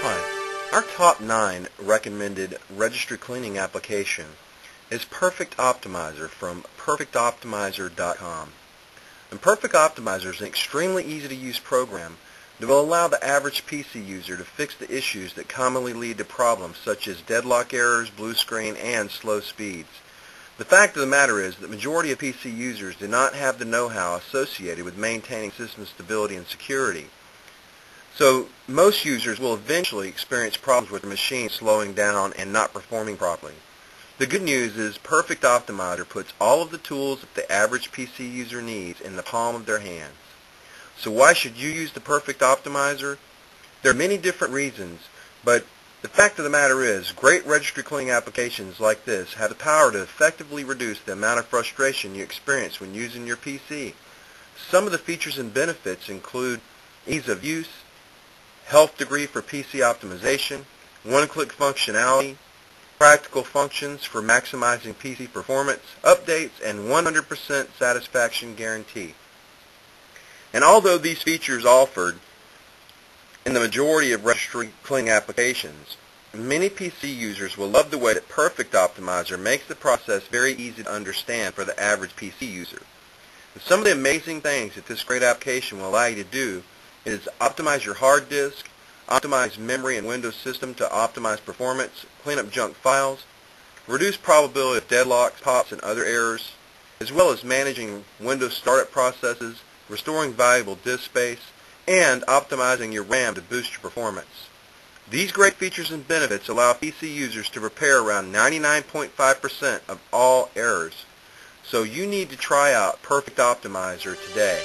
Hi, our top 9 recommended registry cleaning application is Perfect Optimizer from perfectoptimizer.com. And Perfect Optimizer is an extremely easy to use program that will allow the average PC user to fix the issues that commonly lead to problems such as deadlock errors, blue screen, and slow speeds. The fact of the matter is that the majority of PC users do not have the know-how associated with maintaining system stability and security. So most users will eventually experience problems with the machine slowing down and not performing properly. The good news is Perfect Optimizer puts all of the tools that the average PC user needs in the palm of their hands. So why should you use the Perfect Optimizer? There are many different reasons, but the fact of the matter is great registry cleaning applications like this have the power to effectively reduce the amount of frustration you experience when using your PC. Some of the features and benefits include ease of use, health degree for PC optimization, one-click functionality, practical functions for maximizing PC performance, updates, and 100% satisfaction guarantee. And although these features offered in the majority of registry cleaning applications, many PC users will love the way that Perfect Optimizer makes the process very easy to understand for the average PC user. And some of the amazing things that this great application will allow you to do is optimize your hard disk, optimize memory and Windows system to optimize performance, clean up junk files, reduce probability of deadlocks, pops, and other errors, as well as managing Windows startup processes, restoring valuable disk space, and optimizing your RAM to boost your performance. These great features and benefits allow PC users to repair around 99.5% of all errors. So you need to try out Perfect Optimizer today.